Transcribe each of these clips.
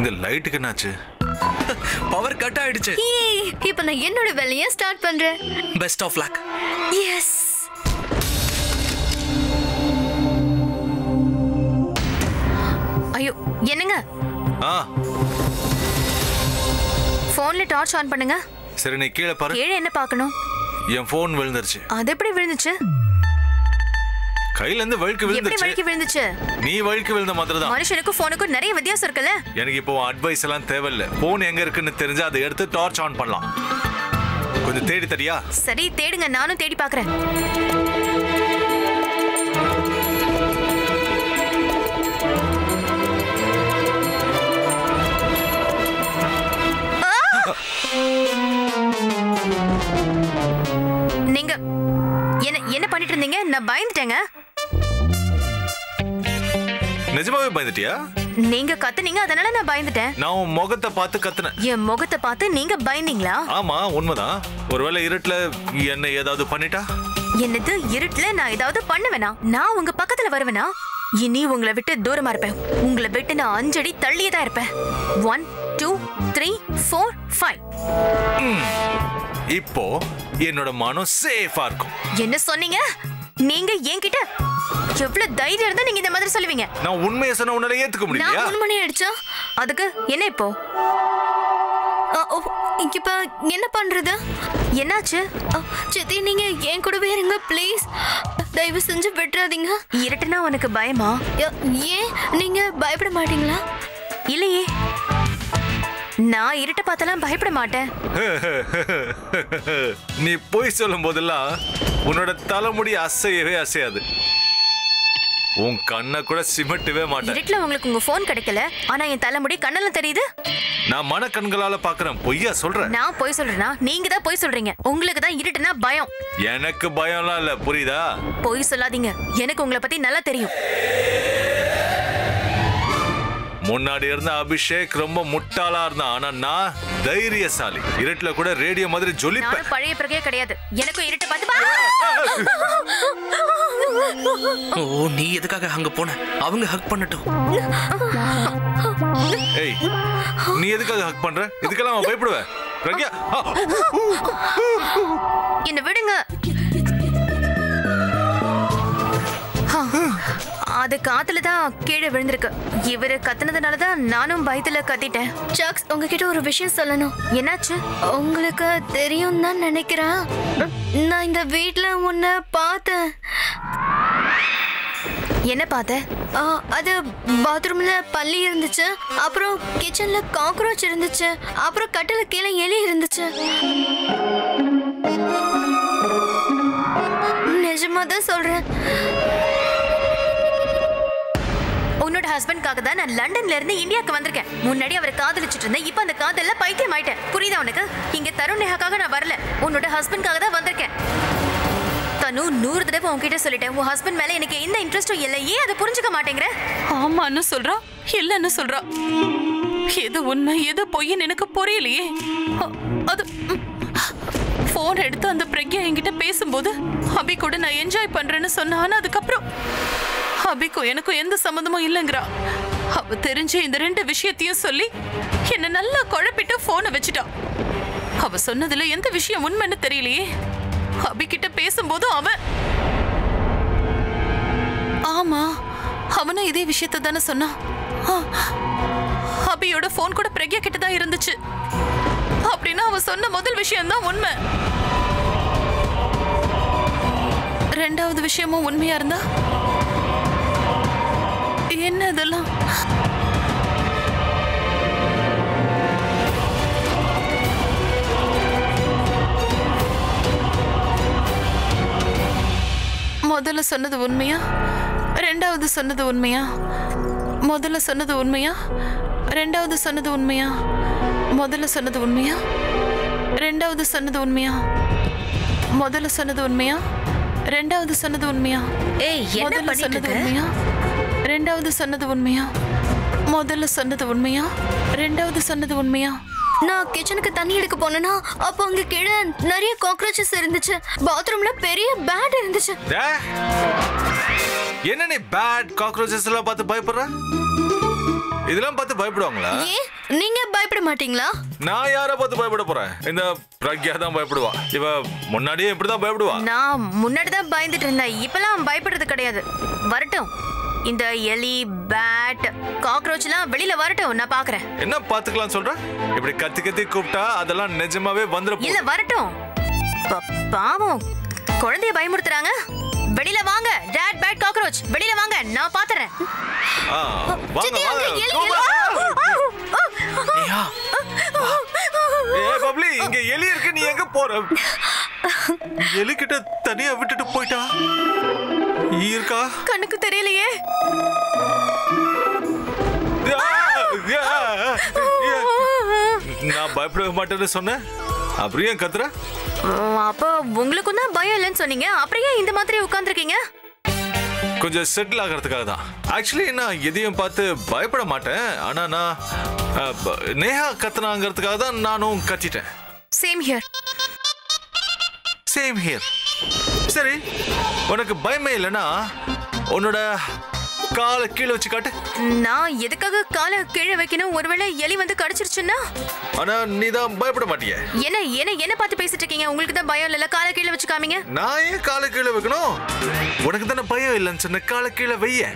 இந்த லைட்டுக்கு என்னாச்சு? பவர் கட் ஆயிடுச்சு. இப்ப நான் என்னோட வேலையை ஸ்டார்ட் பண்றேன். பெஸ்ட் ஆஃப் லக் எஸ் ஐயோ என்னங்க? ஆ. போன்ல டார்ச் ஆன் பண்ணுங்க. சரி நீ கீழே பாரு. கீழே என்ன பார்க்கணும்? என் ஃபோன் விழுந்துருச்சு. அது எப்படி விழுந்துச்சு? கையில இருந்து வழுக்கு எப்படி விழுந்துருச்சு. வழுக்கி விழுந்துச்சு? நீ வழுக்கு விழுந்த மாதிரி தான் மனுஷனுக்கும் போனுக்கும் நிறைய வித்தியாசம் இருக்குல்ல? எனக்கு இப்போ அட்வைஸ் எல்லாம் தேவையில்ல. போன் எங்க இருக்குன்னு தெரிஞ்சா அதை எடுத்து டார்ச் ஆன் பண்ணலாம். கொஞ்சம் தேடி தரியா சரி தேடுங்க. நானும் தேடி பார்க்கறேன். ஆ! நீங்க என்ன என்ன பண்ணிட்டு இருந்தீங்க? நான் பயந்துட்டேங்க. நிஜமாவே பயந்துட்டியா? நீங்க கத்துனீங்க அதனால நான் பயந்துட்டேன். நான் உன் முகத்தை பார்த்து கத்துனேன். என் முகத்தை பார்த்து நீங்க பயந்தீங்களா? ஆமா உண்மைதான். ஒருவேளை இருட்டுல என்ன ஏதாவது பண்ணிட்டா? என்னது இருட்டுல நான் ஏதாவது பண்ணுவேனா? நான் உங்க பக்கத்துல வருவேனா? இனி உங்களை விட்டு தூரமா இருப்பேன். உங்களை விட்டு நான் அஞ்சடி தள்ளியே தான் இருப்பேன். One two three four five இப்போ என்னோட மனம் சேஃபா இருக்கும். என்ன சொன்னீங்க? நீங்க என்கிட்ட எவ்வளவு தைரியம் இருந்தா நீங்க இந்த மாதிரி சொல்லுவீங்க? நான் உண்மையை சொன்ன உன்னால ஏத்துக்க முடியலையா? நான் மூணு மணி ஆயிடுச்சா அதுக்கு என்ன இப்போ? இப்ப என்ன பண்றது? என்னாச்சு? சித்தி நீங்க என் கூடவே இருங்க ப்ளீஸ் தயவு செஞ்சு விட்டுறாதீங்க. இருட்டுனா உனக்கு பயமா? ஏன்? நீங்க பயப்பட மாட்டீங்களா? இல்லையே. நான் இருட்டை பார்த்தெல்லாம் பயப்பட மாட்டேன். நீ போய் சொல்லும் போதெல்லாம் உன்னோட தலைமுடி அசையவே அசையாது. உன் கண்ணை கூட சிமிட்டவே மாட்டேன். இருட்டுல உங்களுக்கு உங்க ஃபோன் கிடைக்கல? ஆனா என் தலைமுடி கண்ணெல்லாம் தெரியுது. நான் மன கண்களால பாக்குறேன். பொய்யா சொல்றேன் நான் போய் சொல்றேனா? நீங்க தான் போய் சொல்றீங்க. உங்களுக்கு தான் இருட்டுனா பயம். எனக்கு பயம்லாம் இல்ல. புரியுதா? பொய் சொல்லாதீங்க. எனக்கு உங்களை பத்தி நல்லா தெரியும். முன்னாடி இருந்த அபிஷேக் ரொம்ப முட்டாளா இருந்தான். ஆனா நான் தைரியசாலி. இருட்டுல கூட ரேடியோ மாதிரி ஜொலிப்பேன். பழைய பிறகே கிடையாது. எனக்கும் இருட்டு பார்த்து பா! ஓ நீ எதுக்காக அங்க போன? அவங்க ஹக் பண்ணட்டும். ஏய் நீ எதுக்காக ஹக் பண்ற? இதுக்கெல்லாம் அவன் பயப்படுவேன் பிரக்யா என்ன விடுங்க. அது காத்துல தான் கீழே விழுந்திருக்கு. இவரு கத்துனதுனால தான் நானும் பயத்துல கத்திட்டேன். சாக்ஸ் உங்ககிட்ட ஒரு விஷயம் சொல்லணும். என்னாச்சு? உங்களுக்கு தெரியும் தான் நினைக்கிறேன். நான் இந்த வீட்ல உன்னை பார்த்தேன். என்ன பார்த்த? அது பாத்ரூம்ல பல்லி இருந்துச்சு. அப்புறம் கிச்சன்ல காக்ரோச் இருந்துச்சு. அப்புறம் கட்டில கீழே எலி இருந்துச்சு. நிஜமா தான் சொல்றேன். ஹஸ்பண்ட்காக தான் நான் லண்டன்ல இருந்து இந்தியாவுக்கு வந்திருக்கேன். முன்னாடி அவரை காதலிச்சிட்டு இருந்தேன். இப்போ அந்த காதல்ல பைத்தியம் ஆயிட்டேன் புரியுதா உனக்கு? இங்க தருண் நேகாக்காக நான் வரல. உன்னோட ஹஸ்பண்ட்காக தான் வந்திருக்கேன். தனு நூறு தடவை உன்கிட்ட சொல்லிட்டேன். உன் ஹஸ்பண்ட் மேல எனக்கு எந்த இன்ட்ரெஸ்டும் இல்லை. ஏன் அதை புரிஞ்சுக்க மாட்டேங்கிற? ஆமான்னு சொல்றா. இல்லைன்னு சொல்றா. எது உண்மை எது பொய்ன்னு எனக்கு புரியலையே. அது போன் எடுத்து அந்த பிரக்யா என்கிட்ட பேசும்போது அபி கூட நான் என்ஜாய் பண்றேன்னு சொன்னா ஆனா அதுக்கப்புறம் அபிக்கும் எனக்கும் எந்த சம்மந்தமும் இல்லைங்கிறா. அவ தெரிஞ்சு இந்த ரெண்டு விஷயத்தையும் சொல்லி என்ன நல்லா குழப்பிட்டு போனை வச்சுட்டான் அவ சொன்னதுல எந்த விஷயம் உண்மைன்னு தெரியலையே. அபிக்கிட்ட பேசும்போது அவன் ஆமா அவனும் இதே விஷயத்த தானே சொன்னான் அபியோட ஃபோன் கூட பிரக்யா கிட்ட தான் இருந்துச்சு. அப்படின்னா அவன் சொன்ன முதல் விஷயம் தான் உண்மை. ரெண்டாவது விஷயமும் உண்மையா இருந்தா? என்ன இதெல்லாம்? முதல்ல சொன்னது உண்மையா? ரெண்டாவது சொன்னது உண்மையா? முதல்ல சொன்னது உண்மையா? ரெண்டாவது சொன்னது உண்மையா? முதல்ல சொன்னது உண்மையா? ரெண்டாவது சொன்னது உண்மையா? முதல்ல சொன்னது உண்மையா? ரெண்டாவது சொன்னது உண்மையா? ஏய் முதல்ல சொன்னது உண்மையா? ரெண்டாவது சொன்னது உண்மையா? முதல்ல சொன்னது உண்மையா? ரெண்டாவது சொன்னது உண்மையா? நான் கிச்சனுக்கு தண்ணி எடுக்க போனேன்னா அப்போ அங்க கீழே நிறைய காக்ரோச்சஸ் இருந்துச்சு. பாத்ரூம்ல பெரிய பேட் இருந்துச்சு. என்ன நீ பேட் காக்ரோச்சஸ் எல்லாம் பார்த்து பயப்படுற? இதெல்லாம் பார்த்து பயப்படுவாங்களா? ஏன் நீங்க பயப்பட மாட்டீங்களா? நான் யாரை பார்த்து பயப்பட போறேன்? இந்த பிரக்யா தான் பயப்படுவா. இவ முன்னாடியே இப்படிதான் பயப்படுவா. நான் முன்னாடி தான் பயந்துட்டு இருந்தேன் இப்பெல்லாம் பயப்படுறது கிடையாது. வரட்டும். இந்த எலி பேட் காக்ரோச் எல்லாம் வெளியில வரட்டும் நான் பாக்குறேன் என்ன பாத்துக்கலாம் சொல்ற? இப்படி கத்தி கத்தி கூப்பிட்டா அதெல்லாம் நிஜமாவே வந்துட இல்ல. வரட்டும். பாவம். குழந்தைய பயமுறுத்துறாங்க. வெளியில வாங்க டேட் பேட் காக்ரோச் வெளியில வாங்க நான் பாத்துறேன் சித்தி, அங்க எலி, ஏ பப்ளி இங்க எலி இருக்கு நீ எங்க போற எலி கிட்ட தனியா விட்டுட்டு போயிட்டா இருக்கா கண்ணுக்கு தெரியலையே. நான் பயப்பட மாட்டேன்னு சொன்னேன் அப்புறம் ஏன் கத்துற? அப்போ உங்களுக்கும் தான் பயம் இல்லைன்னு சொன்னீங்க. அப்புறம் ஏன் இந்த மாதிரி உட்கார்ந்துருக்கீங்க? கொஞ்சம் செட்டில் ஆகிறதுக்காக தான். ஆக்சுவலி நான் எதையும் பார்த்து பயப்பட மாட்டேன். ஆனா நான் நேஹா கத்துனாங்கிறதுக்காக தான் நானும் கத்திட்டேன். சேம் ஹியர் சேம் ஹியர் சரி உனக்கு பயமே இல்லைன்னா உன்னோட காலை கீழே வச்சு காட்டு. நான் எதுக்காக காலை கீழே வைக்கணும்? ஒருவேளை எலி வந்து கடிச்சிருச்சுன்னா? ஆனா நீ தான் பயப்பட மாட்டிய. என்ன என்ன என்ன பார்த்து பேசிட்டு இருக்கீங்க? உங்களுக்கு தான் பயம் இல்லைல்ல? காலை கீழே வச்சு காமிங்க. நான் ஏன் காலை கீழே வைக்கணும்? உனக்கு தானே பயம் இல்லைன்னு சொன்ன காலை கீழே வைய.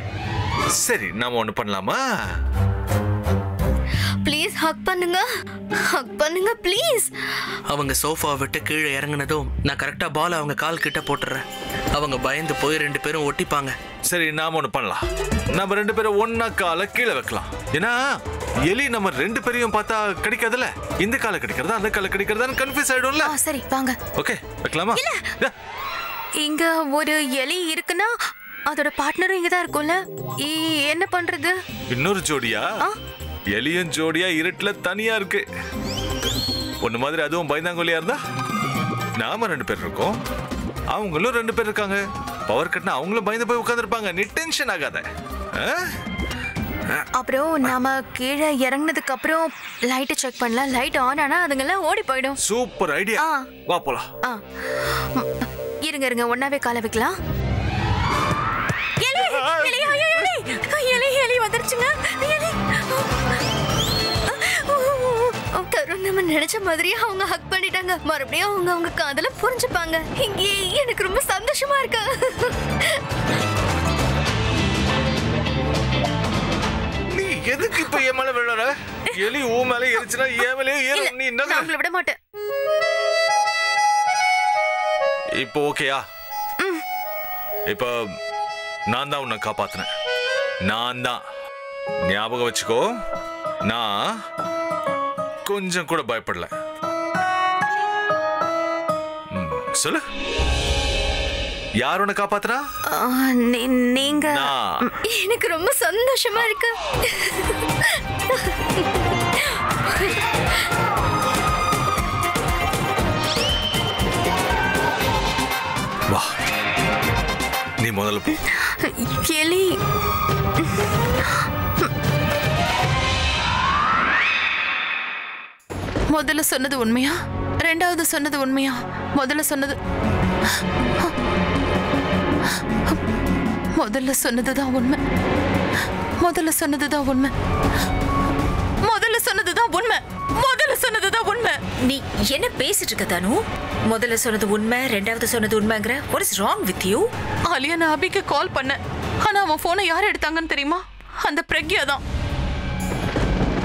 சரி நாம ஒண்ணு பண்ணலாமா? ப்ளீஸ் ஹக் பண்ணுங்க. ஹக் பண்ணுங்க ப்ளீஸ் அவங்க சோஃபா விட்டு கீழே இறங்குனதும் நான் கரெக்டா பால் அவங்க கால் கிட்ட போட்டுறேன். அவங்க பயந்து போய் ரெண்டு பேரும் ஒட்டிப்பாங்க. சரி நாம ஒண்ணு பண்ணலாம். நம்ம ரெண்டு பேரும் ஒன்னா காலை கீழே வைக்கலாம். ஏன்னா எலி நம்ம ரெண்டு பேரையும் பார்த்தா கிடைக்காதுல்ல? இந்த காலை கிடைக்கிறதா அந்த காலை கிடைக்கிறதான்னு கன்ஃபியூஸ் ஆயிடும்ல? சரி வாங்க. ஓகே வைக்கலாமா. இங்க ஒரு எலி இருக்குன்னா அதோட பார்ட்னரும் இங்க தான் இருக்கும்ல? இ- என்ன பண்றது? இன்னொரு ஜோடியா? எலியும் ஜோடியா இருட்டுல தனியா இருக்கு. ஒண்ணு மாதிரி அதுவும் பயந்தாங்கோலியா இருந்தா? நாம ரெண்டு பேர் இருக்கோம். அவங்களும் ரெண்டு பேர் இருக்காங்க. பவர் கட்னா அவங்களும் பயந்து போய் உட்காந்துருப்பாங்க நீ டென்ஷன் ஆகாத? அப்புறம் நாம கீழே இறங்குனதுக்கு அப்புறம் லைட்டை செக் பண்ணலாம். லைட் ஆன் ஆனா அதுங்கெல்லாம் ஓடி போயிடும். Super idea. வா போலாம். இருங்க இருங்க. ஒன்னாவே காலை வைக்கலாம். எலி எலி எலி வந்துருச்சுங்க. நம்ம நினைச்ச மாதிரியே அவங்க ஹக் பண்ணிட்டாங்க. மறுபடியும் அவங்க அவங்க காதல புரிஞ்சுப்பாங்க. இங்கே எனக்கு ரொம்ப சந்தோஷமா இருக்கு. நீ எதுக்கு இப்ப என் மேல விழற? எலி ஊ மேல எரிச்சுனா என் மேலயே ஏறும். நீ என்ன உங்களை விட மாட்டேன். இப்போ ஓகேயா இப்போ நான் தான் உன்னை காப்பாத்தினேன். நான் தான். ஞாபகம் வச்சுக்கோ. நான் கொஞ்சம் கூட பயப்படல. சொல்லு. யார் ஆ, நீ- நீங்க. எனக்கு ரொம்ப சந்தோஷமா இருக்கு. வா. நீ முதல்ல எலி. முதல்ல சொன்னது உண்மையா? ரெண்டாவது சொன்னது உண்மையா? முதல்ல சொன்னது முதல்ல சொன்னதுதான் உண்மை. முதல்ல சொன்னதுதான் உண்மை. முதல்ல சொன்னதுதான் உண்மை. முதல்ல சொன்னதுதான் உண்மை. நீ என்ன பேசிட்டு இருக்க தானு? முதல்ல சொன்னது உண்மை ரெண்டாவது சொன்னது உண்மைங்கிற? What is wrong with you Alia நான் அபிக்கு கால் பண்ணேன். ஆனா அவன் போனை யார் எடுத்தாங்கன்னு தெரியுமா? அந்த பிரக்யா தான்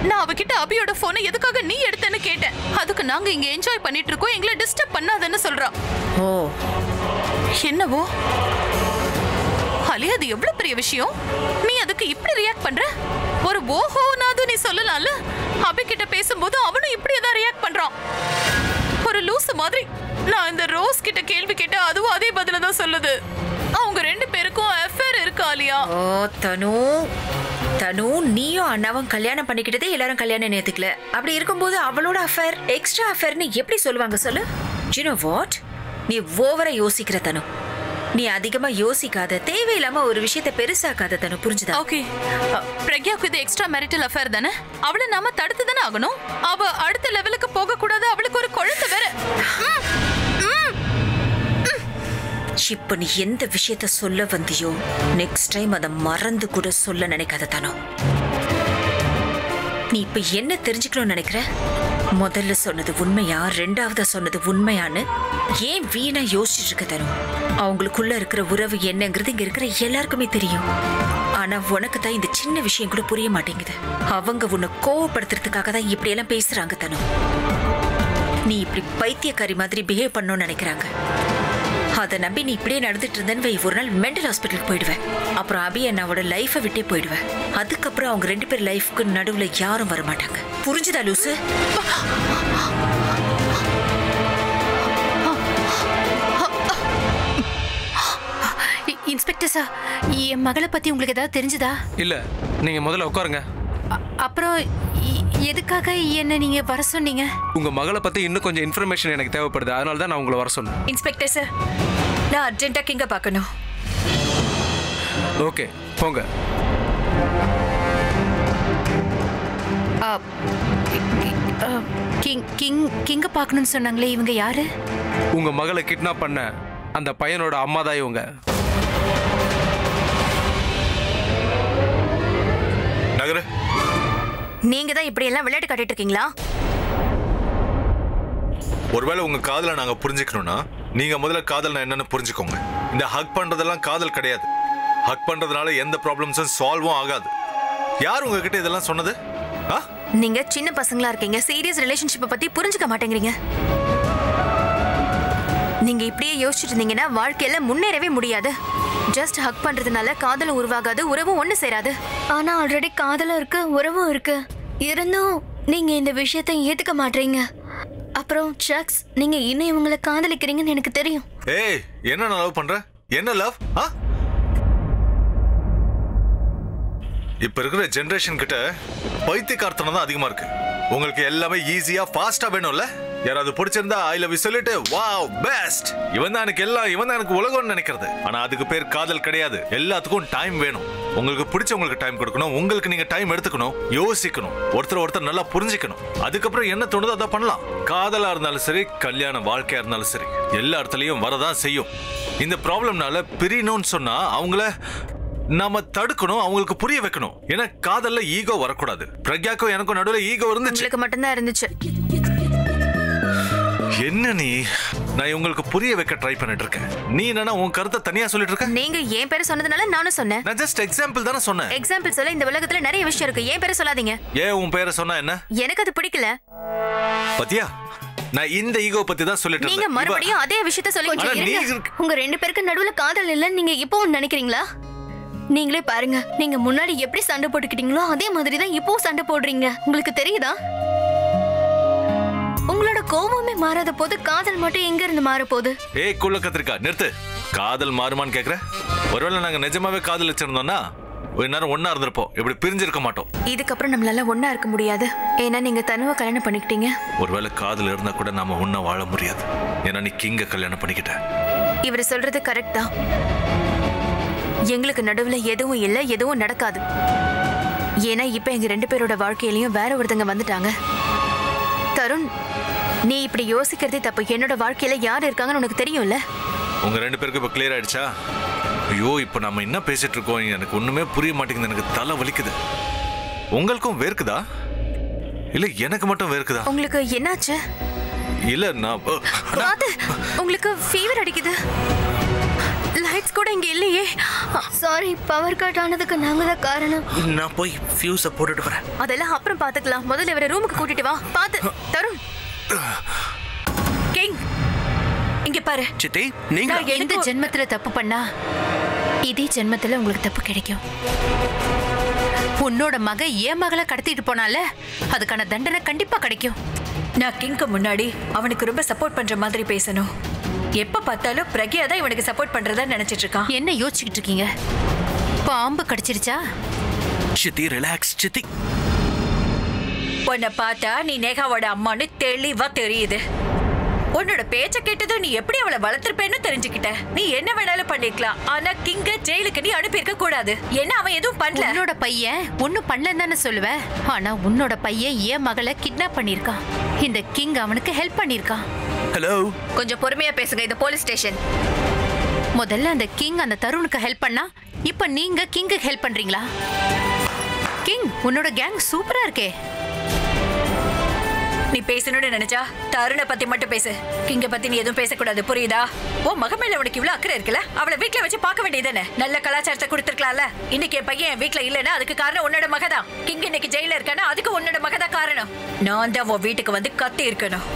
நான் அவகிட்ட அபியோட போனை எதுக்காக நீ எடுத்தேன்னு கேட்டேன். அதுக்கு நாங்க இங்க என்ஜாய் பண்ணிட்டு இருக்கோம். எங்களை டிஸ்டர்ப் பண்ணாதன்னு சொல்றா ஓ. என்னவோ? அலி அது எவ்வளவு பெரிய விஷயம்? நீ அதுக்கு இப்படி ரியாக்ட் பண்ற? ஒரு ஓஹோனாவது நீ சொல்லலாம்ல? அபி கிட்ட பேசும்போது அவனும் இப்படியே தான் ரியாக்ட் பண்றான். ஒரு லூசு மாதிரி. நான் இந்த ரோஸ் கிட்ட கேள்வி கேட்டா அதுவும் அதே பதில தான் சொல்லுது. அவங்க ரெண்டு பேருக்கும் அஃபேர் இருக்கு ஆலியா ஓ தனு. தனு நீயும் அண்ணாவும் கல்யாணம் பண்ணிக்கிட்டதே எல்லாரும் கல்யாணம் நேத்துக்கல அப்படி இருக்கும்போது அவளோட அஃபேர் எக்ஸ்ட்ரா அஃபேர்னு எப்படி சொல்லுவாங்க சொல்லு? யூ நோ வாட் நீ ஓவரா யோசிக்கிற தனு. நீ அதிகமா யோசிக்காத தேவையில்லாம ஒரு விஷயத்தை பெருசாக்காத தனு புரிஞ்சுதா? ஓகே பிரக்யாவுக்கு இது எக்ஸ்ட்ரா மேரிட்டல் அஃபேர் தானே? அவளை நாம தடுத்து தானே ஆகணும்? அவ அடுத்த லெவலுக்கு போக கூடாது அவளுக்கு ஒரு குழந்தை வேற. இப்ப நீ எந்த விஷயத்த சொல்ல வந்தியோ நெக்ஸ்ட் டைம் அதை மறந்து கூட சொல்ல நினைக்காத தானோ. நீ இப்ப என்ன தெரிஞ்சுக்கணும்னு நினைக்கிற? முதல்ல சொன்னது உண்மையா? ரெண்டாவதா சொன்னது உண்மையான்னு ஏன் வீணா யோசிச்சுட்டு இருக்க தரும் அவங்களுக்குள்ள இருக்கிற உறவு என்னங்கிறது இங்க இருக்கிற எல்லாருக்குமே தெரியும். ஆனா உனக்கு தான் இந்த சின்ன விஷயம் கூட புரிய மாட்டேங்குது. அவங்க உன்னை கோவப்படுத்துறதுக்காக தான் இப்படி எல்லாம் பேசுறாங்க தனம் நீ இப்படி பைத்தியக்காரி மாதிரி பிஹேவ் பண்ணணும்னு நினைக்கிறாங்க. அதை நம்பி நீ இப்படியே நடந்துட்டு இருந்தேன்னு வை, ஒரு நாள் மென்டல் ஹாஸ்பிட்டலுக்கு போயிடுவேன். அப்புறம் அபி அண்ணாவோட லைஃபை விட்டே போயிடுவேன். அதுக்கப்புறம் அவங்க ரெண்டு பேர் லைஃப்க்கு நடுவுல யாரும் வர மாட்டாங்க. புரிஞ்சுதா லூசு? இன்ஸ்பெக்டர் சார் என் மகளை பத்தி உங்களுக்கு ஏதாவது தெரிஞ்சுதா? இல்ல நீங்க முதல்ல உட்காருங்க. அப்புறம் எதுக்காக என்ன நீங்க வர சொன்னீங்க? உங்க மகளை பத்தி இன்னும் கொஞ்சம் இன்ஃபர்மேஷன் எனக்கு தேவைப்படுது. அதனால தான் நான் உங்களை வர சொன்னேன். இன்ஸ்பெக்டர் சார் நான் அர்ஜென்ட்டா கிங்க பார்க்கணும். ஓகே போங்க. கிங் கிங் கிங்க பார்க்கணும்னு சொன்னாங்களே இவங்க யாரு? உங்க மகளை கிட்னாப் பண்ண அந்த பையனோட அம்மா தான் இவங்க. நீங்க தான் இப்படி எல்லாம் விளையாட்டு காட்டிட்டு இருக்கீங்களா ஒருவேளை உங்க காதலை நாங்க புரிஞ்சுக்கணும்னா நீங்க முதல்ல காதல்னா என்னன்னு புரிஞ்சுக்கோங்க. இந்த ஹக் பண்றதெல்லாம் காதல் கிடையாது. ஹக் பண்றதுனால எந்த ப்ராப்ளம்ஸும் சால்வும் ஆகாது. யார் உங்ககிட்ட இதெல்லாம் சொன்னது? நீங்க சின்ன பசங்களா இருக்கீங்க சீரியஸ் ரிலேஷன்ஷிப்பை பத்தி புரிஞ்சுக்க மாட்டேங்கிறீங்க. நீங்க இப்படியே யோசிச்சுட்டு இருந்தீங்கன்னா வாழ்க்கையில முன்னேறவே முடியாது. ஜஸ்ட் ஹக் பண்றதுனால காதலும் உருவாகாது உறவும் ஒண்ணு சேராது. ஆனா ஆல்ரெடி காதலும் இருக்கு உறவும் இருக்கு. இருந்தும் நீங்க இந்த விஷயத்தை ஏத்துக்க மாட்டீங்க. அப்புறம் சக்ஸ் நீங்க இன்னும் இவங்களை காதலிக்கிறீங்கன்னு எனக்கு தெரியும். ஏய் என்ன நான் லவ் பண்ற என்ன லவ் ஆ? இப்ப இருக்கிற ஜெனரேஷன் கிட்ட பைத்தியக்காரத்தனம் தான் அதிகமா இருக்கு. உங்களுக்கு எல்லாமே ஈஸியா ஃபாஸ்டா வேணும்ல? யாராவது பிடிச்சிருந்தா ஐ லவ் யூ சொல்லிட்டு வாவ் பெஸ்ட் இவன் தான் எனக்கு எல்லாம் இவன் தான் எனக்கு உலகம்னு நினைக்கிறது. ஆனா அதுக்கு பேர் காதல் கிடையாது. எல்லாத்துக்கும் டைம் வேணும். உங்களுக்கு பிடிச்சவங்களுக்கு டைம் கொடுக்கணும். உங்களுக்கு நீங்க டைம் எடுத்துக்கணும். யோசிக்கணும். ஒருத்தர் ஒருத்தர் நல்லா புரிஞ்சுக்கணும். அதுக்கப்புறம் என்ன தோணுதோ அதை பண்ணலாம். காதலா இருந்தாலும் சரி கல்யாண வாழ்க்கையா இருந்தாலும் சரி எல்லா இடத்துலயும் வரதான் செய்யும். இந்த ப்ராப்ளம்னால பிரியணும்னு சொன்னா அவங்கள நம்ம தடுக்கணும் அவங்களுக்கு புரிய வைக்கணும். ஏன்னா காதல்ல ஈகோ வரக்கூடாது. பிரக்யாக்கும் எனக்கும் நடுவில் ஈகோ இருந்துச்சு. மட்டும்தான் இருந்துச்சு. என்ன நீ? நான் உங்களுக்கு புரிய வைக்க ட்ரை பண்ணிட்டு இருக்கேன் நீ என்னன்னா உன் கருத்தை தனியா சொல்லிட்டு இருக்க நீங்க என் பேரை சொன்னதுனால நானும் சொன்னேன். நான் ஜஸ்ட் எக்ஸாம்பிள் தானே சொன்னேன். எக்ஸாம்பிள் சொல்ல இந்த உலகத்துல நிறைய விஷயம் இருக்கு. என் பேரை சொல்லாதீங்க. ஏன் உன் பேரை சொன்னா என்ன? எனக்கு அது பிடிக்கல. பத்தியா? நான் இந்த ஈகோ பத்தி தான் சொல்லிட்டு நீங்க மறுபடியும் அதே விஷயத்த சொல்லிட்டு இருக்கு- உங்க ரெண்டு பேருக்கு நடுவுல காதல் இல்லைன்னு நீங்க இப்பவும் நினைக்கிறீங்களா? நீங்களே பாருங்க. நீங்க முன்னாடி எப்படி சண்டை போட்டுக்கிட்டீங்களோ அதே மாதிரி தான் இப்பவும் சண்டை போடுறீங்க. உங்களுக்கு தெரியுதா? உங்களோட கோபமே மாறாத போது காதல் மட்டும் எங்க இருந்து மாற போகுது? ஏய் குள்ள கத்திரிக்கா? நிறுத்து. காதல் மாறுமான்னு கேக்குற? ஒருவேளை நாங்க நிஜமாவே காதல் வச்சிருந்தோம்னா ஒரு நேரம் ஒண்ணா இருந்திருப்போம். இப்படி பிரிஞ்சிருக்க மாட்டோம். இதுக்கப்புறம் நம்மளால ஒண்ணா இருக்க முடியாது. ஏன்னா நீங்க தனுவை கல்யாணம் பண்ணிக்கிட்டீங்க. ஒருவேளை காதல் இருந்தா கூட நாம ஒண்ணா வாழ முடியாது. ஏன்னா நீ கிங்க கல்யாணம் பண்ணிக்கிட்ட. இவர் சொல்றது கரெக்ட் தான். எங்களுக்கு நடுவுல எதுவும் இல்லை எதுவும் நடக்காது. ஏன்னா இப்ப எங்க ரெண்டு பேரோட வாழ்க்கையிலயும் வேற ஒருத்தங்க வந்துட்டாங்க. தருண் நீ இப்படி யோசிக்கிறதே தப்பு. என்னோட வாழ்க்கையில யார் இருக்காங்கன்னு உனக்கு தெரியும்ல? உங்க ரெண்டு பேருக்கு இப்ப கிளியர் ஆயிடுச்சா? ஐயோ இப்ப நம்ம என்ன பேசிட்டு இருக்கோம்? எனக்கு ஒண்ணுமே புரிய மாட்டேங்குது. எனக்கு தலை வலிக்குது. உங்களுக்கும் வேர்க்குதா? இல்ல எனக்கு மட்டும் வேர்க்குதா? உங்களுக்கு என்னாச்சு? இல்ல நான் உங்களுக்கு ஃபீவர் அடிக்குது. லைட்ஸ் கூட இங்க இல்லையே. சாரி பவர் கட் ஆனதுக்கு நாங்க தான் காரணம். நான் போய் ஃபியூஸை போட்டுட்டு வரேன். அதெல்லாம் அப்புறம் பாத்துக்கலாம். முதல்ல இவரை ரூமுக்கு கூட்டிட்டு வா. பாத்து தருண். கிங் இங்க பாரு. சித்தி நீங்க எந்த ஜென்மத்துல தப்பு பண்ணா இதே ஜென்மத்துல உங்களுக்கு தப்பு கிடைக்கும். உன்னோட மக என் மகளை கடத்திட்டு போனால அதுக்கான தண்டனை கண்டிப்பா கிடைக்கும். நான் கிங்க்கு முன்னாடி அவனுக்கு ரொம்ப சப்போர்ட் பண்ற மாதிரி பேசணும். எப்ப பார்த்தாலும் பிரக்யா தான் இவனுக்கு சப்போர்ட் பண்றதா நினைச்சிட்டு இருக்கான். என்ன யோசிச்சுக்கிட்டு இருக்கீங்க? பாம்பு கடிச்சிருச்சா? சித்தி ரிலாக்ஸ் சித்தி. உன்னை பார்த்தா நீ நேகாவோட அம்மான்னு தெளிவா தெரியுது. உன்னோட பேச்ச கேட்டதும் நீ எப்படி அவளை வளர்த்திருப்பேன்னு தெரிஞ்சுக்கிட்ட. நீ என்ன வேணாலும் பண்ணிருக்கலாம். ஆனா கிங்க ஜெயிலுக்கு நீ அனுப்பியிருக்க கூடாது. ஏன்னா அவன் எதுவும் பண்ணல? உன்னோட பையன் ஒன்னும் பண்ணலன்னு தானே சொல்லுவ? ஆனா உன்னோட பையன் என் மகளை கிட்னாப் பண்ணிருக்கான் இந்த கிங் அவனுக்கு ஹெல்ப் பண்ணிருக்கான் ஹலோ கொஞ்சம் பொறுமையா பேசுங்க இது போலீஸ் ஸ்டேஷன். முதல்ல அந்த கிங் அந்த தருணுக்கு ஹெல்ப் பண்ணா இப்ப நீங்க கிங்குக்கு ஹெல்ப் பண்றீங்களா? கிங் உன்னோட கேங் சூப்பரா இருக்கே. நீ பேசணும்னு நினைச்சா தருணை பத்தி மட்டும் பேசு. கிங்க பத்தி நீ எதுவும் பேசக்கூடாது புரியுதா? ஓ மகமேல உனக்கு இவ்வளவு அக்கறை இருக்குல்ல? அவளை வீட்டுல வச்சு பார்க்க வேண்டியதுதானே நல்ல கலாச்சாரத்தை கொடுத்துருக்கலாம்ல? இன்னைக்கு என் பையன் என் வீட்ல இல்லைன்னா அதுக்கு காரணம் உன்னோட மகதான் கிங் இன்னைக்கு ஜெயில இருக்கானா அதுக்கு உன்னோட மகதான் காரணம். நான் தான் உன் வீட்டுக்கு வந்து கத்தி இருக்கணும்.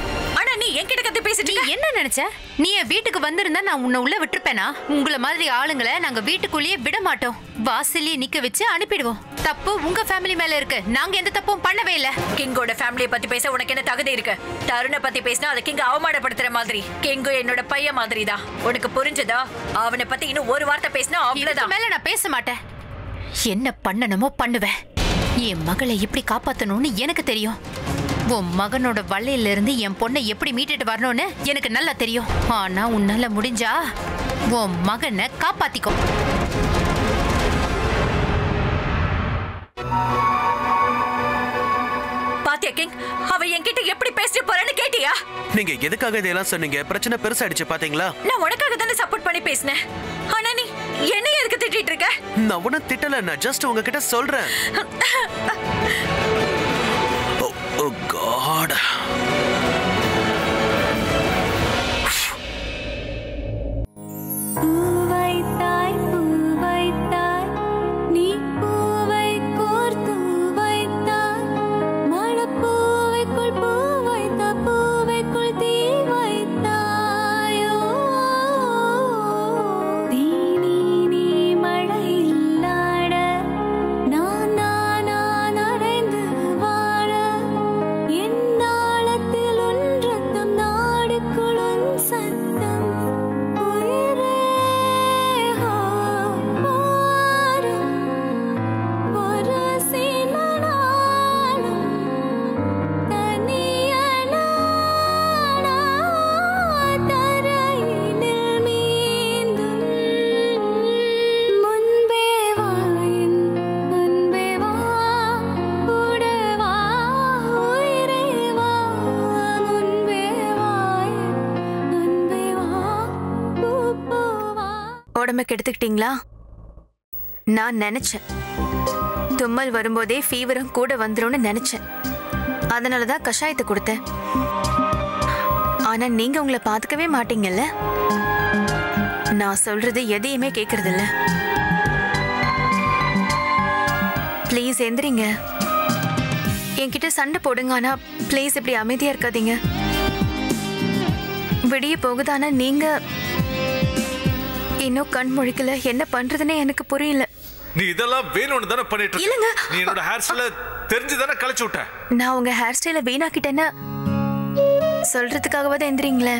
ஆனா நீ என்கிட்ட கத்தி பேசிட்டு நீ. என்ன நினைச்ச? நீ என் வீட்டுக்கு வந்திருந்தா நான் உன்னை உள்ள விட்டுருப்பேனா? உங்கள மாதிரி ஆளுங்களை நாங்க வீட்டுக்குள்ளேயே விட மாட்டோம். வாசல்லயே நிக்க வச்சு அனுப்பிடுவோம். தப்பு உங்க ஃபேமிலி மேல இருக்கு. நாங்க எந்த தப்பும் பண்ணவே இல்ல. கிங்கோட ஃபேமிலியை பத்தி பேச உனக்கு என்ன தகுதி இருக்கு? தருணை பத்தி பேசினா அதை கிங்க அவமானப்படுத்துற மாதிரி. கிங்கு என்னோட பையன் மாதிரி தான் உனக்கு புரிஞ்சதா? அவனை பத்தி இன்னும் ஒரு வார்த்தை பேசினா அவ்வளவுதான். மேல நான் பேச மாட்டேன். என்ன பண்ணணுமோ பண்ணுவேன். என் மகளை எப்படி காப்பாத்தணும்னு எனக்கு தெரியும். உன் மகனோட வலையில இருந்து என் பொண்ணை எப்படி மீட்டுட்டு வரணும்னு எனக்கு நல்லா தெரியும். ஆனா உன்னால முடிஞ்சா உன் மகனை காப்பாத்திக்கோ. பாத்தியா கிங் அவ என்கிட்ட எப்படி பேசிட்டு போறேன்னு கேட்டியா? நீங்க எதுக்காக இதெல்லாம் சொன்னீங்க? பிரச்சனை பெருசாயிடுச்சு பாத்தீங்களா? நான் உனக்காக தானே சப்போர்ட் பண்ணி பேசினேன். ஆனா நீ என்ன எதுக்கு திட்டிட்டு இருக்க? நான் உன திட்டல நான் ஜஸ்ட் உங்ககிட்ட சொல்றேன். ஓ காட் உடம்ப கெடுத்துக்கிட்டீங்களா? நான் நினைச்சேன். தும்மல் வரும்போதே ஃபீவரும் கூட வந்துரும்னு நினைச்சேன். அதனால தான் கஷாயத்தை கொடுத்தேன். ஆனா நீங்க உங்களை பாத்துக்கவே மாட்டீங்கல்ல? நான் சொல்றது எதையுமே கேக்குறது இல்ல ப்ளீஸ் எந்திரிங்க. என்கிட்ட சண்டை போடுங்க ஆனா ப்ளீஸ் இப்படி அமைதியா இருக்காதீங்க. விடிய போகுதானா நீங்க இன்னும் கண் முழிக்கல. என்ன பண்றதுன்னே எனக்கு புரியல. நீ இதெல்லாம் வேணும்னு தானே பண்ணிட்டு இருக்க. இல்லைங்க. நீ என்னோட ஹேர் ஸ்டைல தெரிஞ்சு தானே கழிச்சு விட்ட. நான் உங்க ஹேர் ஸ்டைல வீணாக்கிட்டேன்னு சொல்றதுக்காகவாத எந்திரீங்களே?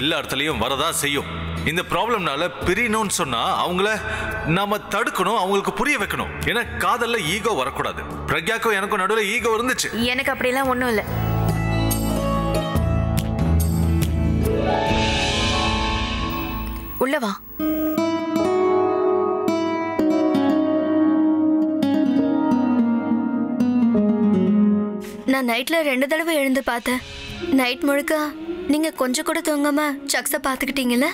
எல்லா இடத்துலயும் வரதான் செய்யும். இந்த ப்ராப்ளம்னால பிரியணும்னு சொன்னா அவங்கள நாம தடுக்கணும் அவங்களுக்கு புரிய வைக்கணும். ஏன்னா காதல்ல ஈகோ வரக்கூடாது. பிரக்யாக்கும் எனக்கும் நடுவில் ஈகோ இருந்துச்சு. எனக்கு அப்படிலாம் ஒன்றும் இல்லை. உள்ளவா நான் நைட்ல ரெண்டு தடவை எழுந்து பார்த்தேன். நைட் முழுக்க நீங்க கொஞ்சம் கூட தூங்காம சக்ஸ பாத்துக்கிட்டீங்கல்ல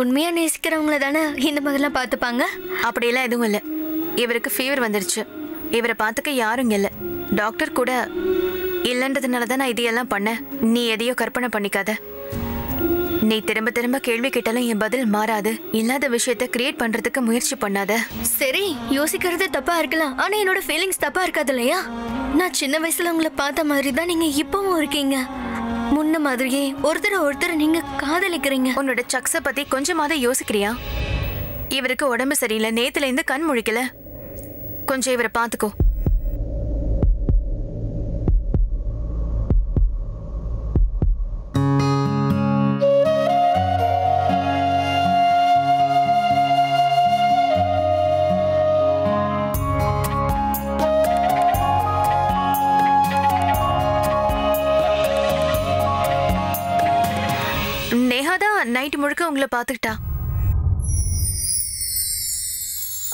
உண்மையா நேசிக்கிறவங்கள தானே இந்த மாதிரிலாம் பார்த்துப்பாங்க? அப்படியெல்லாம் எதுவும் இல்லை. இவருக்கு ஃபீவர் வந்துருச்சு. இவரை பார்த்துக்க யாரும் இங்க இல்லை. டாக்டர் கூட இல்லைன்றதுனால தான் நான் இதையெல்லாம் பண்ணேன். நீ எதையோ கற்பனை பண்ணிக்காத. நீ திரும்ப திரும்ப கேள்வி கேட்டாலும் என் பதில் மாறாது. இல்லாத விஷயத்த கிரியேட் பண்றதுக்கு முயற்சி பண்ணாத. சரி யோசிக்கிறது தப்பா இருக்கலாம். ஆனா என்னோட ஃபீலிங்ஸ் தப்பா இருக்காது இல்லையா? நான் சின்ன வயசுல உங்களை பார்த்த மாதிரி தான் நீங்க இப்பவும் இருக்கீங்க. முன்ன மாதிரியே ஒருத்தர் ஒருத்தர் நீங்க காதலிக்கிறீங்க. உன்னோட சக்ஸ பத்தி கொஞ்சமாவது யோசிக்கிறியா? இவருக்கு உடம்பு சரியில்லை நேத்துல இருந்து கண் முழிக்கல. கொஞ்சம் இவரை பார்த்துக்கோ. உங்களை பார்த்துக்கிட்டா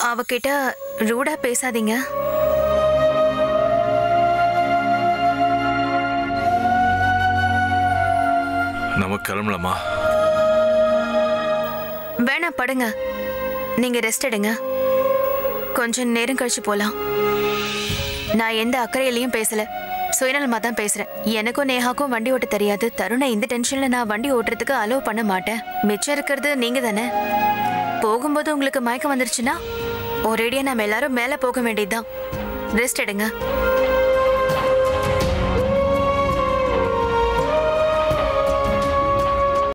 அவகிட்ட ரூடா பேசாதீங்க. நம்ம கிளம்பலாமா? வேணாம் படுங்க. நீங்க ரெஸ்ட் எடுங்க. கொஞ்சம் நேரம் கழிச்சு போலாம். நான் எந்த அக்கறையிலையும் பேசல. சுயநலமாக தான் பேசுகிறேன் எனக்கும் நேஹாக்கும் வண்டி ஓட்ட தெரியாது. தருணை இந்த டென்ஷனில் நான் வண்டி ஓட்டுறதுக்கு அலோவ் பண்ண மாட்டேன். மிச்சம் இருக்கிறது நீங்கள் தானே. போகும்போது உங்களுக்கு மயக்கம் வந்துருச்சுன்னா ஒரேடியாக நம்ம எல்லாரும் மேலே போக வேண்டியதுதான். ரெஸ்ட் எடுங்க.